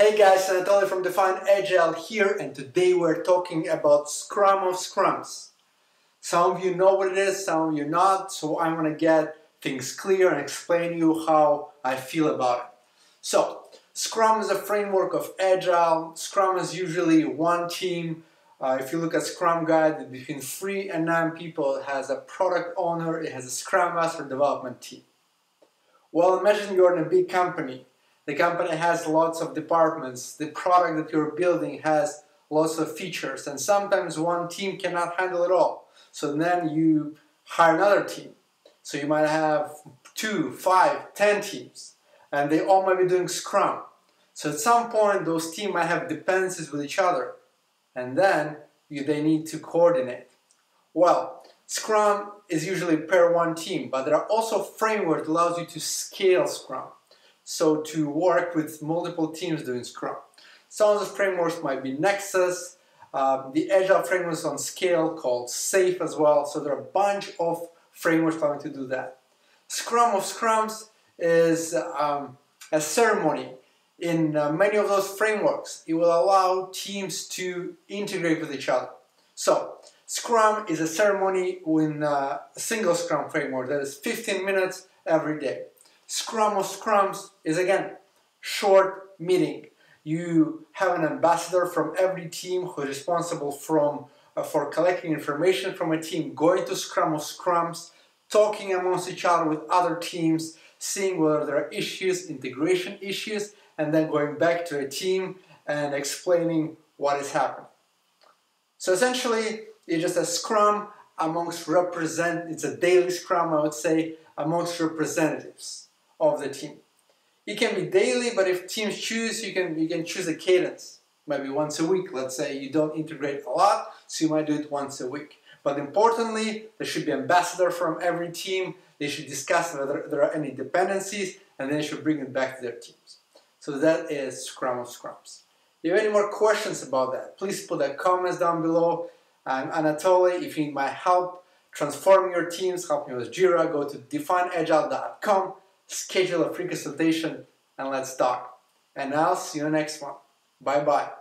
Hey guys, Anatoly from Define Agile here and today we're talking about Scrum of Scrums. Some of you know what it is, some of you not, so I'm gonna get things clear and explain you how I feel about it. So, Scrum is a framework of Agile. Scrum is usually one team. Uh, if you look at Scrum Guide, between three and nine people, it has a product owner, it has a Scrum Master development team. Well, imagine you're in a big company the company has lots of departments. The product that you're building has lots of features, and sometimes one team cannot handle it all. So then you hire another team. So you might have two, five, ten teams, and they all might be doing Scrum. So at some point, those teams might have dependencies with each other, and then you, they need to coordinate. Well, Scrum is usually per one team, but there are also frameworks that allows you to scale Scrum so to work with multiple teams doing Scrum. Some of the frameworks might be Nexus, uh, the Agile frameworks on scale called SAFe as well. So there are a bunch of frameworks trying to do that. Scrum of Scrums is um, a ceremony. In uh, many of those frameworks, it will allow teams to integrate with each other. So Scrum is a ceremony in uh, a single Scrum framework that is 15 minutes every day. Scrum of Scrums is again short meeting. You have an ambassador from every team who is responsible from uh, for collecting information from a team, going to Scrum of Scrums, talking amongst each other with other teams, seeing whether there are issues, integration issues, and then going back to a team and explaining what is happening. So essentially, it's just a Scrum amongst represent. It's a daily Scrum, I would say, amongst representatives of the team. It can be daily, but if teams choose, you can you can choose a cadence. Maybe once a week. Let's say you don't integrate a lot, so you might do it once a week. But importantly, there should be ambassador from every team. They should discuss whether there are any dependencies, and then they should bring it back to their teams. So that is Scrum of Scrums. If you have any more questions about that, please put the comments down below. I'm Anatoly. If you need my help transforming your teams, help me with Jira, go to defineagile.com schedule a free consultation and let's talk. And I'll see you next one. Bye bye.